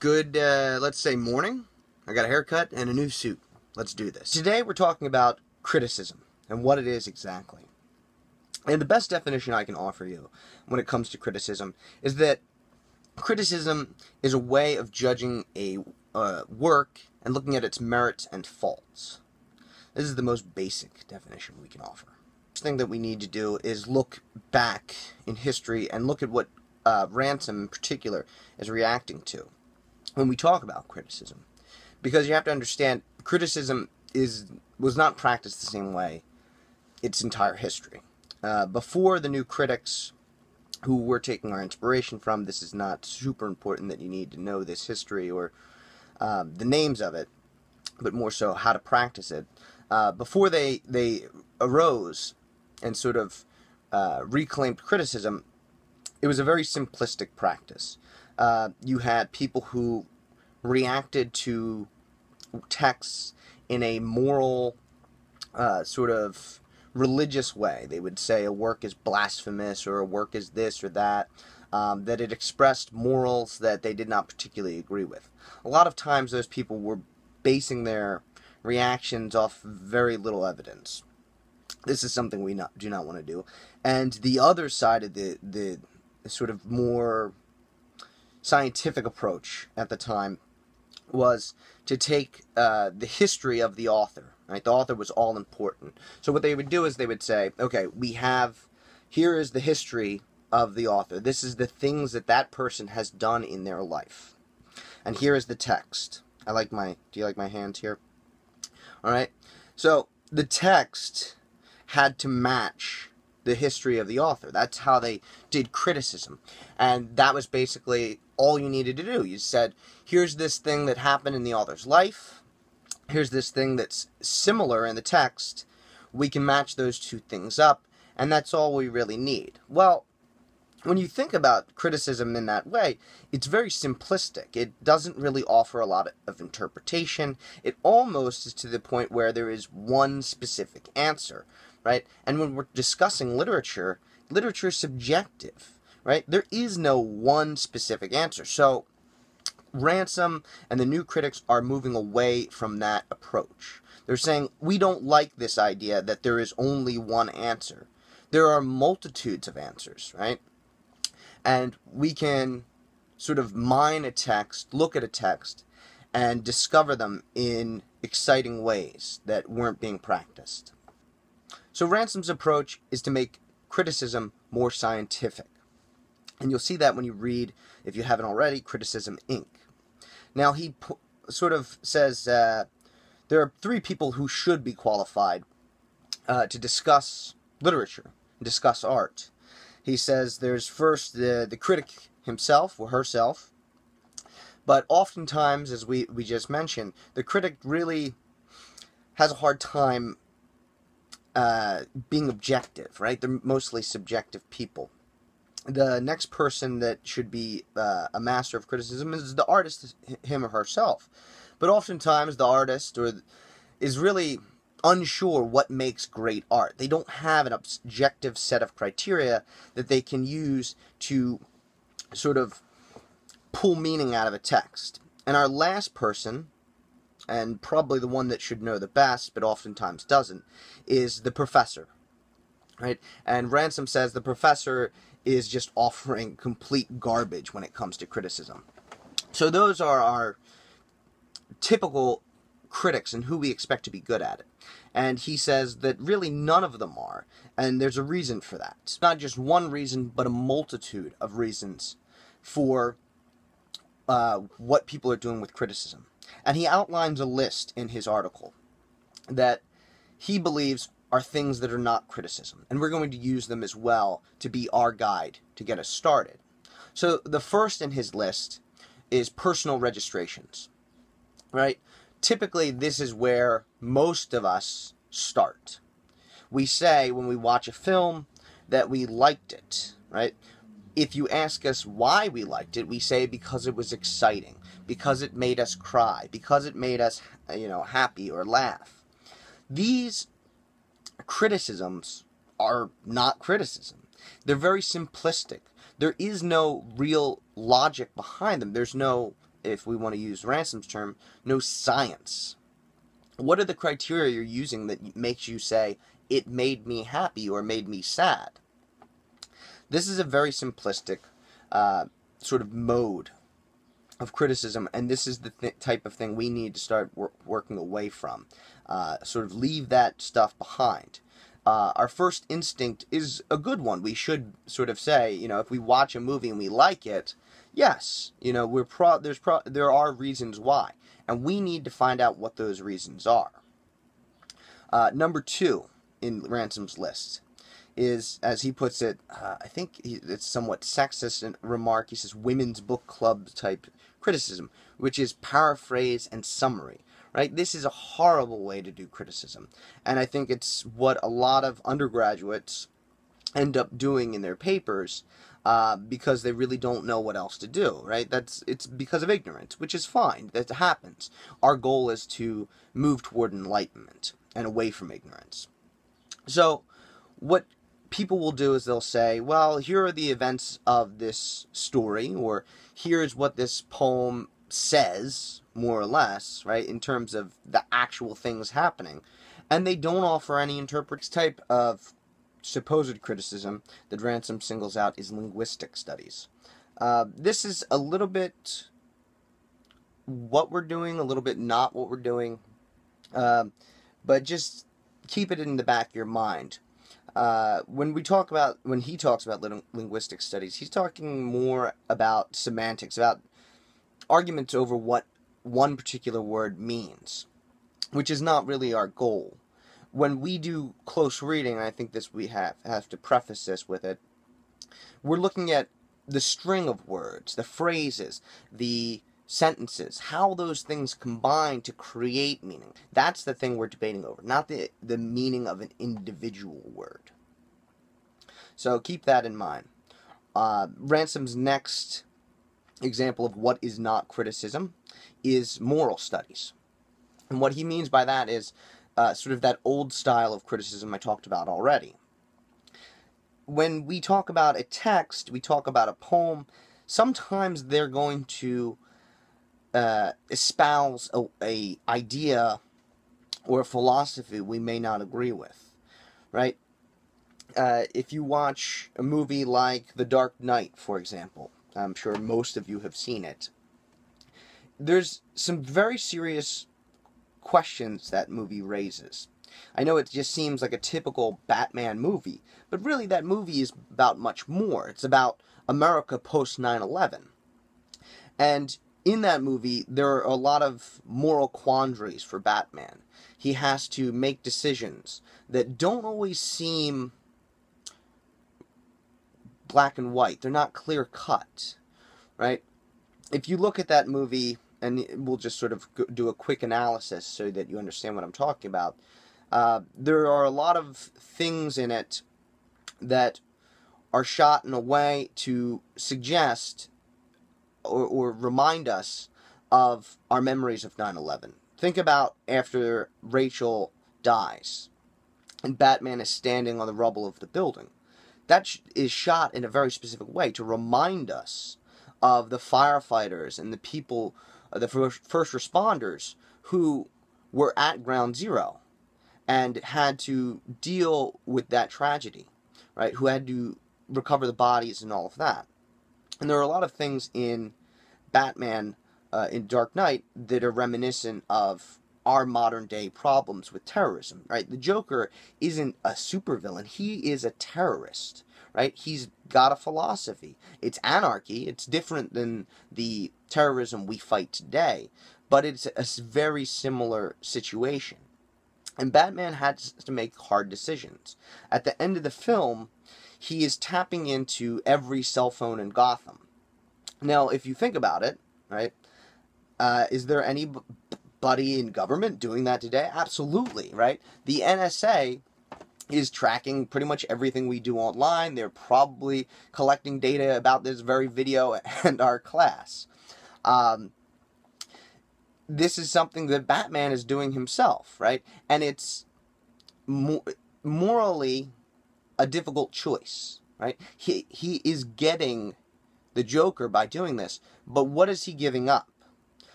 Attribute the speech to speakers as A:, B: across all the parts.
A: Good, uh, let's say morning. I got a haircut and a new suit. Let's do this. Today we're talking about criticism and what it is exactly. And the best definition I can offer you when it comes to criticism is that criticism is a way of judging a uh, work and looking at its merits and faults. This is the most basic definition we can offer. First thing that we need to do is look back in history and look at what uh, Ransom in particular is reacting to when we talk about criticism. Because you have to understand, criticism is was not practiced the same way its entire history. Uh, before the new critics who we're taking our inspiration from, this is not super important that you need to know this history or um, the names of it, but more so how to practice it. Uh, before they they arose and sort of uh, reclaimed criticism, it was a very simplistic practice. Uh, you had people who reacted to texts in a moral, uh, sort of religious way. They would say a work is blasphemous or a work is this or that. Um, that it expressed morals that they did not particularly agree with. A lot of times, those people were basing their reactions off very little evidence. This is something we not, do not want to do. And the other side of the, the, the sort of more scientific approach at the time was to take uh, the history of the author. Right, the author was all important. So what they would do is they would say, okay, we have here is the history of the author. This is the things that that person has done in their life, and here is the text. I like my. Do you like my hands here? All right. So the text had to match the history of the author. That's how they did criticism. And that was basically all you needed to do. You said, here's this thing that happened in the author's life. Here's this thing that's similar in the text. We can match those two things up, and that's all we really need. Well, when you think about criticism in that way, it's very simplistic. It doesn't really offer a lot of interpretation. It almost is to the point where there is one specific answer, right? And when we're discussing literature, literature is subjective, right? There is no one specific answer. So, Ransom and the new critics are moving away from that approach. They're saying, we don't like this idea that there is only one answer. There are multitudes of answers, right? And we can sort of mine a text, look at a text, and discover them in exciting ways that weren't being practiced. So Ransom's approach is to make criticism more scientific. And you'll see that when you read, if you haven't already, Criticism Inc. Now, he sort of says uh, there are three people who should be qualified uh, to discuss literature, discuss art. He says there's first the, the critic himself or herself, but oftentimes, as we, we just mentioned, the critic really has a hard time uh, being objective, right? They're mostly subjective people. The next person that should be uh, a master of criticism is the artist, him or herself. But oftentimes, the artist or is really unsure what makes great art. They don't have an objective set of criteria that they can use to sort of pull meaning out of a text. And our last person, and probably the one that should know the best, but oftentimes doesn't, is the professor. Right? And Ransom says the professor is just offering complete garbage when it comes to criticism. So those are our typical critics and who we expect to be good at it. And he says that really none of them are. And there's a reason for that. It's not just one reason, but a multitude of reasons for uh, what people are doing with criticism. And he outlines a list in his article that he believes are things that are not criticism. And we're going to use them as well to be our guide to get us started. So the first in his list is personal registrations, right? Typically, this is where most of us start. We say when we watch a film that we liked it, right? If you ask us why we liked it, we say because it was exciting, because it made us cry, because it made us, you know, happy or laugh. These criticisms are not criticism. They're very simplistic. There is no real logic behind them. There's no if we want to use Ransom's term, no science. What are the criteria you're using that makes you say it made me happy or made me sad? This is a very simplistic uh, sort of mode of criticism, and this is the th- type of thing we need to start wor- working away from. Uh, sort of leave that stuff behind. Uh, our first instinct is a good one. We should sort of say, you know, if we watch a movie and we like it, yes, you know, we're pro- there's pro- there are reasons why, and we need to find out what those reasons are. Uh, number two in Ransom's list is, as he puts it, uh, I think he, it's somewhat sexist remark. He says women's book club type criticism, which is paraphrase and summary. Right? This is a horrible way to do criticism, and I think it's what a lot of undergraduates end up doing in their papers uh, because they really don't know what else to do, right? That's it's because of ignorance, which is fine. That happens. Our goal is to move toward enlightenment and away from ignorance. So, what people will do is they'll say, well, here are the events of this story, or here's what this poem says, more or less, right, in terms of the actual things happening. And they don't offer any interpretive type of supposed criticism that Ransom singles out is linguistic studies. Uh, this is a little bit what we're doing, a little bit not what we're doing, uh, but just keep it in the back of your mind. Uh, when we talk about when he talks about linguistic studies, he's talking more about semantics, about arguments over what one particular word means, which is not really our goal. When we do close reading, I think this we have have to preface this with it. We're looking at the string of words, the phrases, the sentences, how those things combine to create meaning. That's the thing we're debating over, not the, the meaning of an individual word. So keep that in mind. Uh, Ransom's next example of what is not criticism is moral studies. And what he means by that is uh, sort of that old style of criticism I talked about already. When we talk about a text, we talk about a poem, sometimes they're going to uh, espouse a, a idea or a philosophy we may not agree with, right? Uh, if you watch a movie like The Dark Knight, for example, I'm sure most of you have seen it. There's some very serious questions that movie raises. I know it just seems like a typical Batman movie, but really that movie is about much more. It's about America post 9 11. And in that movie, there are a lot of moral quandaries for Batman. He has to make decisions that don't always seem black and white. They're not clear cut, right? If you look at that movie, and we'll just sort of do a quick analysis so that you understand what I'm talking about. Uh, there are a lot of things in it that are shot in a way to suggest or, or remind us of our memories of 9 11. Think about after Rachel dies and Batman is standing on the rubble of the building. That is shot in a very specific way to remind us of the firefighters and the people, uh, the first responders who were at ground zero and had to deal with that tragedy, right? Who had to recover the bodies and all of that. And there are a lot of things in Batman uh, in Dark Knight that are reminiscent of our modern day problems with terrorism, right? The Joker isn't a supervillain, he is a terrorist, right? He's got a philosophy. It's anarchy, it's different than the terrorism we fight today, but it's a very similar situation. And Batman had to make hard decisions. At the end of the film, he is tapping into every cell phone in Gotham. Now, if you think about it, right, uh, is there anybody in government doing that today? Absolutely, right? The NSA is tracking pretty much everything we do online. They're probably collecting data about this very video and our class. Um, this is something that Batman is doing himself, right? And it's mo- morally a difficult choice, right? He he is getting the Joker by doing this, but what is he giving up?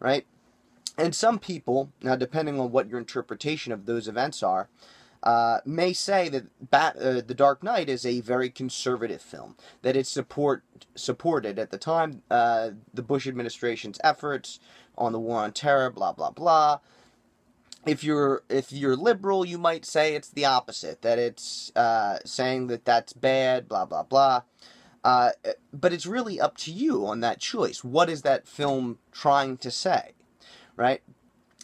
A: right? And some people, now depending on what your interpretation of those events are, uh, may say that Bat, uh, The Dark Knight is a very conservative film, that it support supported at the time uh, the Bush administration's efforts on the war on terror, blah blah blah. If you're if you're liberal, you might say it's the opposite, that it's uh, saying that that's bad, blah blah blah. Uh, but it's really up to you on that choice. What is that film trying to say, right?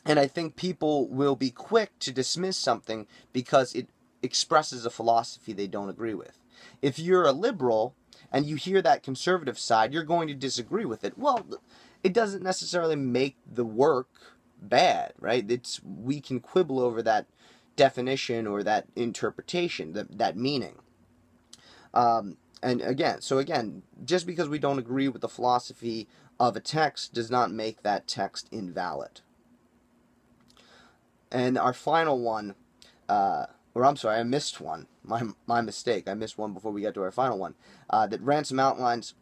A: And I think people will be quick to dismiss something because it expresses a philosophy they don't agree with. If you're a liberal and you hear that conservative side, you're going to disagree with it. Well, it doesn't necessarily make the work bad, right? It's we can quibble over that definition or that interpretation, that that meaning. Um, and again, so again, just because we don't agree with the philosophy of a text does not make that text invalid. And our final one, uh, or I'm sorry, I missed one. My my mistake. I missed one before we got to our final one. Uh, that Ransom outlines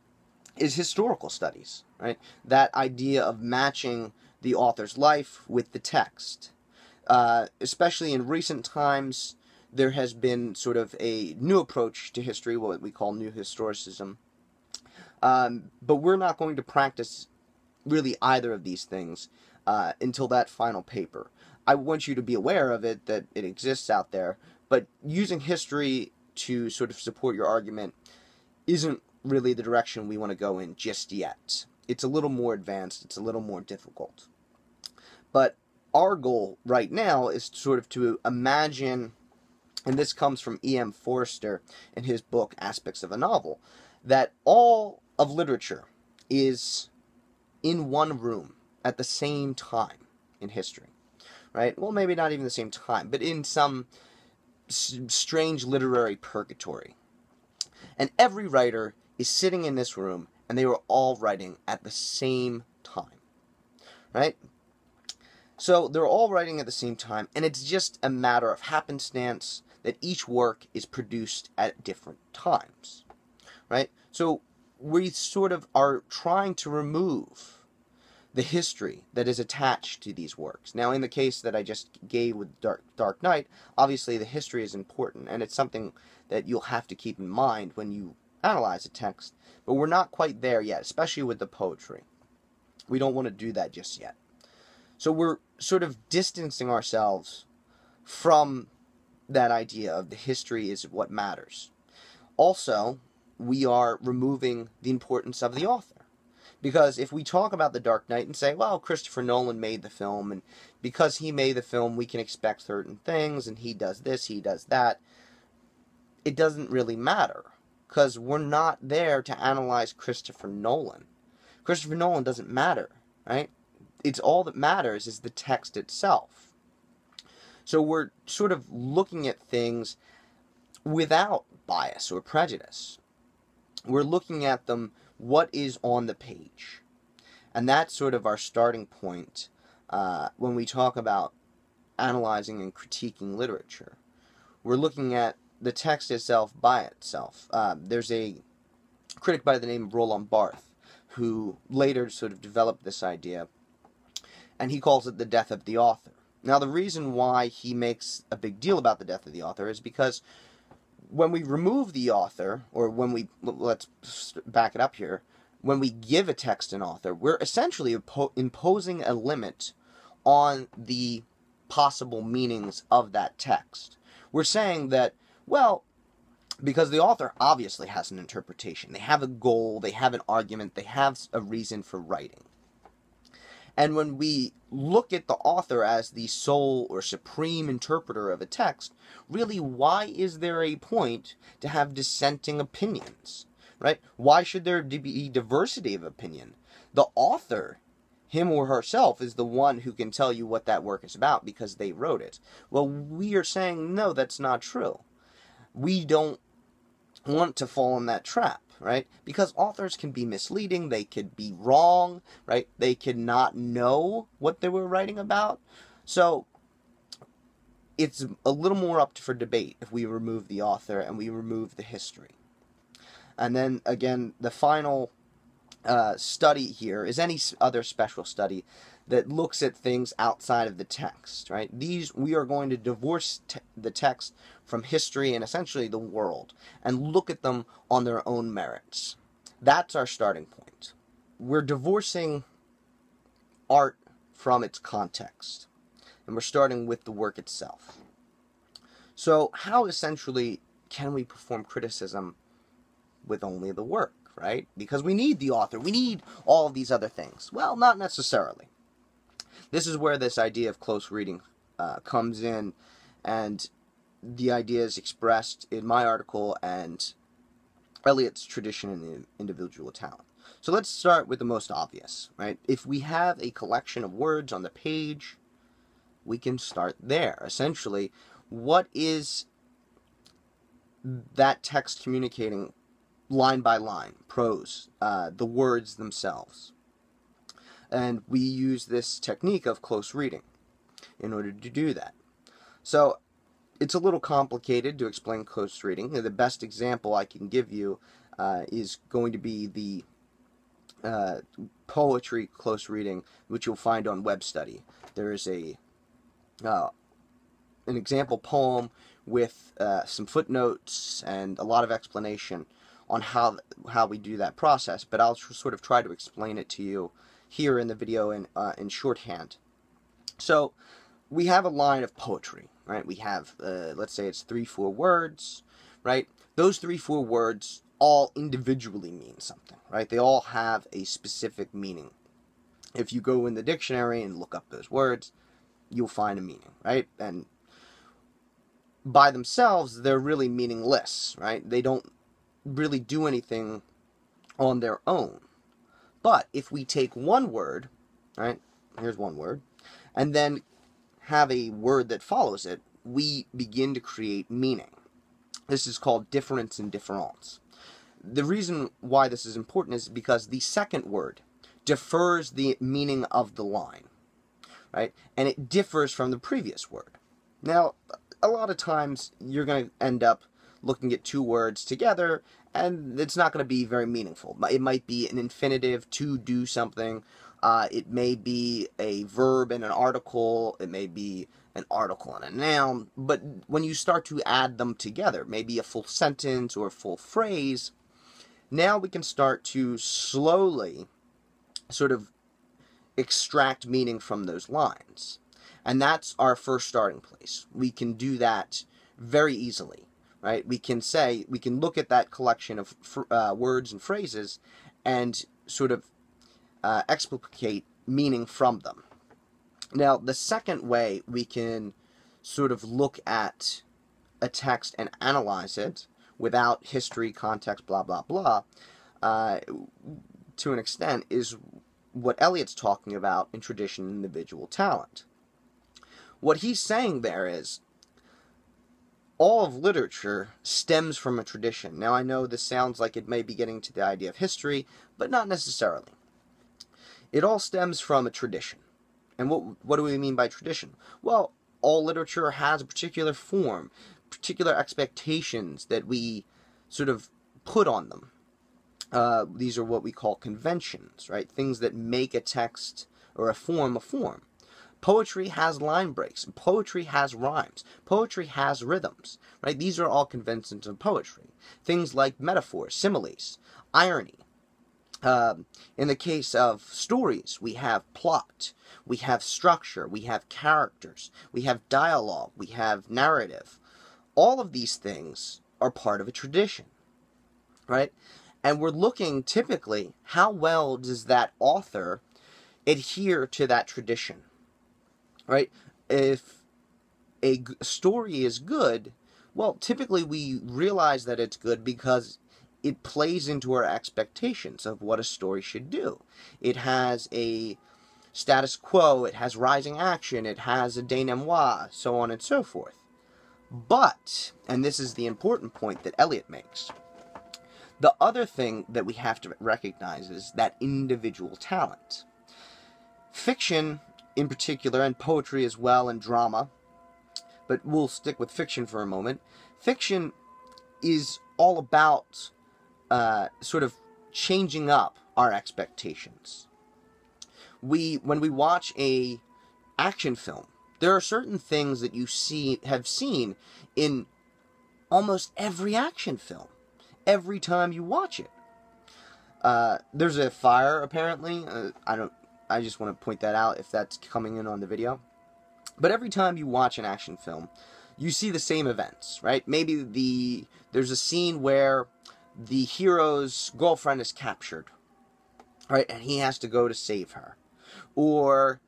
A: is historical studies, right? That idea of matching the author's life with the text. Uh, especially in recent times, there has been sort of a new approach to history, what we call new historicism. Um, but we're not going to practice really either of these things uh, until that final paper. I want you to be aware of it, that it exists out there, but using history to sort of support your argument isn't really the direction we want to go in just yet. It's a little more advanced, it's a little more difficult. But our goal right now is sort of to imagine, and this comes from E.M. Forster in his book Aspects of a Novel, that all of literature is in one room at the same time in history right? Well, maybe not even the same time, but in some strange literary purgatory. And every writer is sitting in this room and they were all writing at the same time, right? So they're all writing at the same time, and it's just a matter of happenstance that each work is produced at different times, right? So we sort of are trying to remove the history that is attached to these works. Now, in the case that I just gave with Dark, Dark Knight, obviously the history is important, and it's something that you'll have to keep in mind when you analyze a text. But we're not quite there yet, especially with the poetry. We don't want to do that just yet. So we're sort of distancing ourselves from that idea of the history is what matters. Also, we are removing the importance of the author. Because if we talk about The Dark Knight and say, well, Christopher Nolan made the film, and because he made the film, we can expect certain things, and he does this, he does that, it doesn't really matter. Because we're not there to analyze Christopher Nolan. Christopher Nolan doesn't matter, right? It's all that matters is the text itself. So we're sort of looking at things without bias or prejudice. We're looking at them what is on the page. And that's sort of our starting point uh, when we talk about analyzing and critiquing literature. We're looking at the text itself by itself. Uh, there's a critic by the name of Roland Barthes who later sort of developed this idea, and he calls it the death of the author. Now, the reason why he makes a big deal about the death of the author is because when we remove the author, or when we, let's back it up here, when we give a text an author, we're essentially imposing a limit on the possible meanings of that text. We're saying that, well, because the author obviously has an interpretation, they have a goal, they have an argument, they have a reason for writing. And when we look at the author as the sole or supreme interpreter of a text, really, why is there a point to have dissenting opinions? Right? Why should there be diversity of opinion? The author, him or herself, is the one who can tell you what that work is about because they wrote it. Well, we are saying, no, that's not true. We don't want to fall in that trap right? Because authors can be misleading, they could be wrong, right? They could not know what they were writing about. So it's a little more up for debate if we remove the author and we remove the history. And then again, the final uh, study here is any other special study that looks at things outside of the text, right? These, we are going to divorce te- the text from history and essentially the world and look at them on their own merits. That's our starting point. We're divorcing art from its context, and we're starting with the work itself. So, how essentially can we perform criticism with only the work, right? Because we need the author, we need all of these other things. Well, not necessarily. This is where this idea of close reading uh, comes in, and the idea is expressed in my article and Eliot's tradition in the individual talent. So let's start with the most obvious, right? If we have a collection of words on the page, we can start there. Essentially, what is that text communicating line by line, prose, uh, the words themselves? And we use this technique of close reading in order to do that. So it's a little complicated to explain close reading. The best example I can give you uh, is going to be the uh, poetry close reading, which you'll find on Web Study. There is a uh, an example poem with uh, some footnotes and a lot of explanation on how how we do that process. But I'll sort of try to explain it to you here in the video in uh, in shorthand. So we have a line of poetry, right? We have uh, let's say it's three four words, right? Those three four words all individually mean something, right? They all have a specific meaning. If you go in the dictionary and look up those words, you'll find a meaning, right? And by themselves, they're really meaningless, right? They don't really do anything on their own. But if we take one word, right? Here's one word, and then have a word that follows it, we begin to create meaning. This is called difference and difference. The reason why this is important is because the second word defers the meaning of the line, right? And it differs from the previous word. Now, a lot of times you're going to end up looking at two words together and it's not going to be very meaningful. It might be an infinitive to do something. Uh, it may be a verb and an article. It may be an article and a noun. But when you start to add them together, maybe a full sentence or a full phrase, now we can start to slowly sort of extract meaning from those lines. And that's our first starting place. We can do that very easily right? We can say, we can look at that collection of uh, words and phrases and sort of uh, explicate meaning from them. Now, the second way we can sort of look at a text and analyze it without history, context, blah, blah, blah, uh, to an extent, is what Eliot's talking about in tradition and individual talent. What he's saying there is all of literature stems from a tradition. Now, I know this sounds like it may be getting to the idea of history, but not necessarily. It all stems from a tradition. And what, what do we mean by tradition? Well, all literature has a particular form, particular expectations that we sort of put on them. Uh, these are what we call conventions, right? Things that make a text or a form a form. Poetry has line breaks. Poetry has rhymes. Poetry has rhythms, right? These are all conventions of poetry. Things like metaphors, similes, irony. Um, in the case of stories, we have plot, we have structure, we have characters, we have dialogue, we have narrative. All of these things are part of a tradition, right? And we're looking typically how well does that author adhere to that tradition? Right? If a story is good, well, typically we realize that it's good because it plays into our expectations of what a story should do. It has a status quo, it has rising action, it has a denouement, so on and so forth. But, and this is the important point that Eliot makes, the other thing that we have to recognize is that individual talent. Fiction in particular, and poetry as well, and drama. But we'll stick with fiction for a moment. Fiction is all about uh, sort of changing up our expectations. We when we watch a action film, there are certain things that you see have seen in almost every action film every time you watch it. Uh, there's a fire apparently. Uh, I don't. I just want to point that out if that's coming in on the video. But every time you watch an action film, you see the same events, right? Maybe the there's a scene where the hero's girlfriend is captured, right, and he has to go to save her, or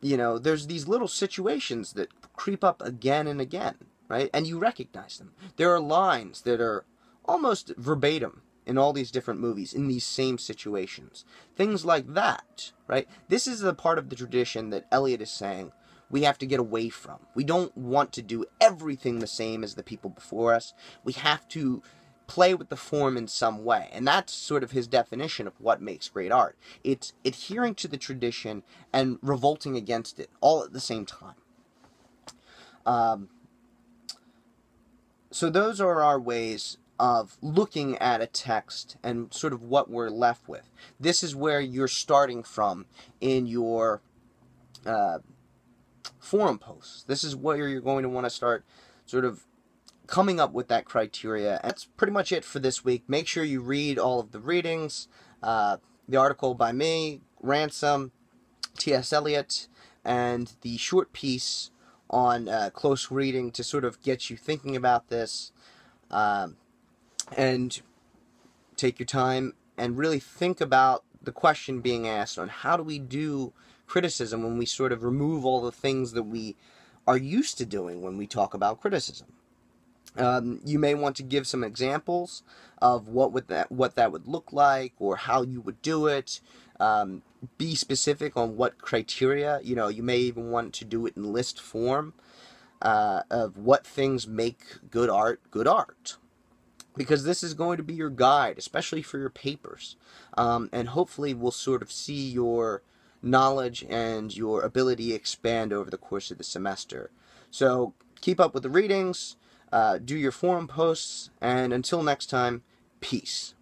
A: you know, there's these little situations that creep up again and again, right? And you recognize them. There are lines that are almost verbatim in all these different movies in these same situations. Things like that, right? This is the part of the tradition that Eliot is saying we have to get away from. We don't want to do everything the same as the people before us. We have to play with the form in some way. And that's sort of his definition of what makes great art. It's adhering to the tradition and revolting against it all at the same time. Um, so those are our ways of looking at a text and sort of what we're left with. This is where you're starting from in your uh, forum posts. This is where you're going to want to start sort of coming up with that criteria. That's pretty much it for this week. Make sure you read all of the readings, uh, the article by me, Ransom, T.S. Eliot, and the short piece on uh, close reading to sort of get you thinking about this. Um, and take your time and really think about the question being asked on how do we do criticism when we sort of remove all the things that we are used to doing when we talk about criticism. Um, you may want to give some examples of what would that what that would look like or how you would do it. Um, be specific on what criteria. You know, you may even want to do it in list form uh, of what things make good art good art. Because this is going to be your guide, especially for your papers, um, and hopefully we'll sort of see your knowledge and your ability expand over the course of the semester. So keep up with the readings uh, do your forum posts, and until next time, peace.